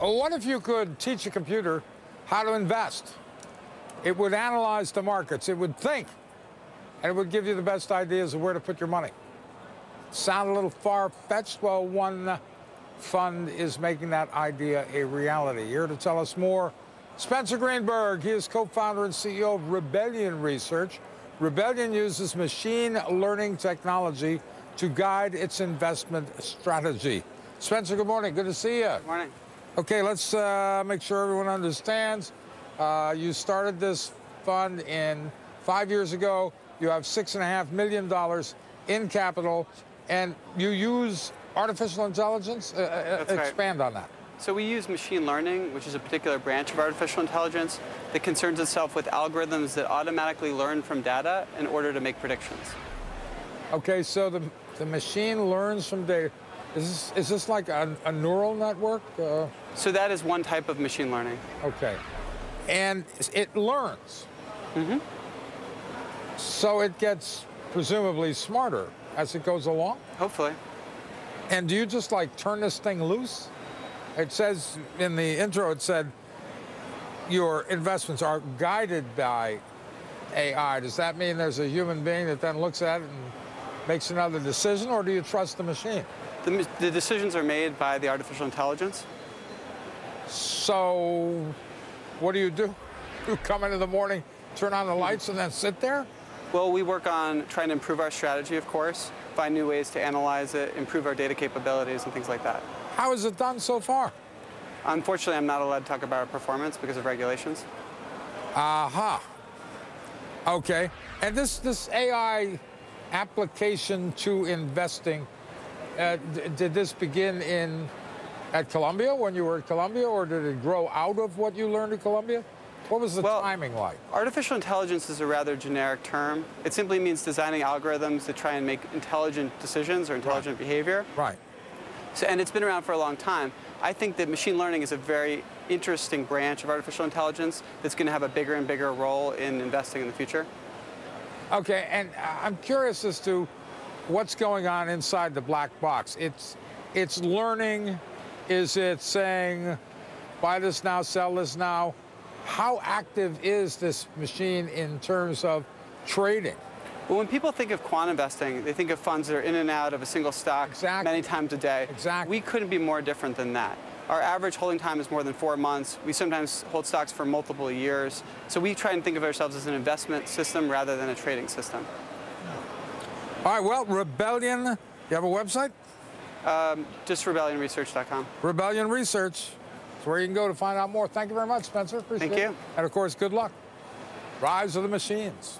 What if you could teach a computer how to invest? It would analyze the markets, it would think, and it would give you the best ideas of where to put your money. Sound a little far fetched? Well, one fund is making that idea a reality. Here to tell us more, Spencer Greenberg. He is co founder and CEO of Rebellion Research. Rebellion uses machine learning technology to guide its investment strategy. Spencer, good morning. Good to see you. Good morning. Okay, let's uh, make sure everyone understands. Uh, you started this fund in five years ago. You have six and a half million dollars in capital, and you use artificial intelligence. Uh, uh, That's right. expand on that. So we use machine learning, which is a particular branch of artificial intelligence that concerns itself with algorithms that automatically learn from data in order to make predictions. Okay, so the the machine learns from data. Is this, is this like a, a neural network? Uh, So that is one type of machine learning. okay, and it learns. So it gets presumably smarter as it goes along. Hopefully. And do you just like turn this thing loose? It says in the intro, it said your investments are guided by AI. Does that mean there's a human being that then looks at it and makes another decision, or do you trust the machine? The, the decisions are made by the artificial intelligence. So, what do you do? You come in in the morning, turn on the hmm. lights, and then sit there? Well, we work on trying to improve our strategy, of course, find new ways to analyze it, improve our data capabilities, and things like that. How is it done so far? Unfortunately, I'm not allowed to talk about our performance because of regulations. Aha. Okay. And this this AI application to investing, uh, did this begin in at Columbia when you were at Columbia, or did it grow out of what you learned at Columbia? What was the Well- timing like? Artificial intelligence is a rather generic term. It simply means designing algorithms that try and make intelligent decisions or intelligent behavior. Right. So, and it's been around for a long time. I think that machine learning is a very interesting branch of artificial intelligence that's going to have a bigger and bigger role in investing in the future. Okay. And uh, I'm curious as to what's going on inside the black box. It's it's learning. Is it saying, buy this now, sell this now? How active is this machine in terms of trading? Well, when people think of quant investing, they think of funds that are in and out of a single stock Exactly. many times a day. Exactly. We couldn't be more different than that. Our average holding time is more than four months. We sometimes hold stocks for multiple years. So we try and think of ourselves as an investment system rather than a trading system. All right. Well, Rebellion. You have a website? Um, just rebellionresearch.com. Rebellion Research. It's where you can go to find out more. Thank you very much, Spencer. Appreciate Thank it. you. And of course, good luck. Rise of the Machines.